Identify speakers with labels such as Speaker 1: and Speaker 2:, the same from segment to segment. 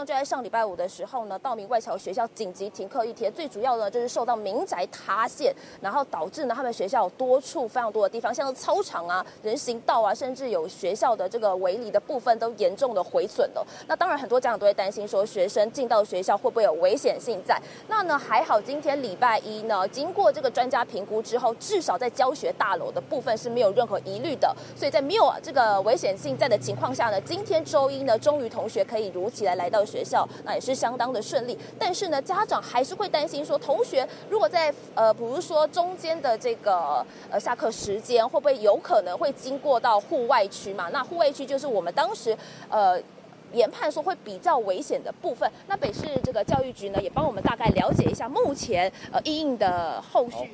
Speaker 1: 就在上礼拜五的时候呢，道明外侨学校紧急停课一天，最主要呢就是受到民宅塌陷，然后导致呢他们学校有多处非常多的地方，像是操场啊、人行道啊，甚至有学校的这个围篱的部分都严重的毁损了。那当然很多家长都会担心说，学生进到学校会不会有危险性在？那呢还好，今天礼拜一呢，经过这个专家评估之后，至少在教学大楼的部分是没有任何疑虑的，所以在没有这个危险性在的情况下呢，今天周一呢，终于同学可以如期来来到。学校那也是相当的顺利，但是呢，家长还是会担心说，同学如果在呃，比如说中间的这个呃下课时间，会不会有可能会经过到户外区嘛？那户外区就是我们当时呃研判说会比较危险的部分。那北市这个教育局呢，也帮我们大概了解一下目前呃应应的后续。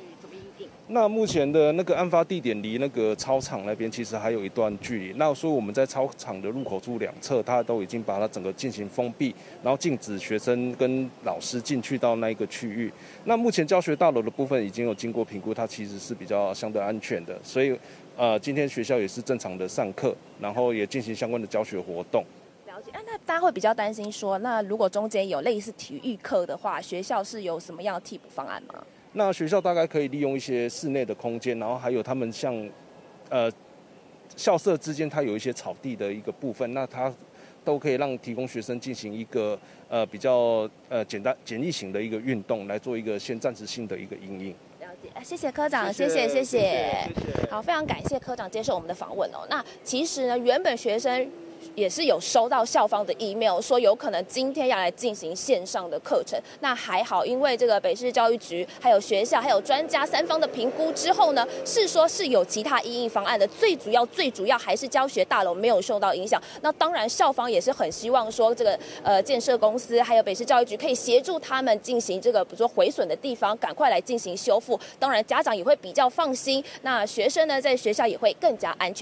Speaker 2: 那目前的那个案发地点离那个操场那边其实还有一段距离，那所以我们在操场的入口处两侧，它都已经把它整个进行封闭，然后禁止学生跟老师进去到那一个区域。那目前教学大楼的部分已经有经过评估，它其实是比较相对安全的，所以呃，今天学校也是正常的上课，然后也进行相关的教学活动。
Speaker 1: 了解，那大家会比较担心说，那如果中间有类似体育课的话，学校是有什么样的替补方案吗？
Speaker 2: 那学校大概可以利用一些室内的空间，然后还有他们像，呃，校舍之间它有一些草地的一个部分，那它都可以让提供学生进行一个呃比较呃简单简易型的一个运动，来做一个先暂时性的一个阴影。
Speaker 1: 了解，谢谢科长，谢谢谢谢，好，非常感谢科长接受我们的访问哦。那其实呢，原本学生。也是有收到校方的 email，说有可能今天要来进行线上的课程。那还好，因为这个北市教育局、还有学校、还有专家三方的评估之后呢，是说是有其他应应方案的。最主要、最主要还是教学大楼没有受到影响。那当然，校方也是很希望说，这个呃建设公司还有北市教育局可以协助他们进行这个，比如说毁损的地方，赶快来进行修复。当然，家长也会比较放心。那学生呢，在学校也会更加安全。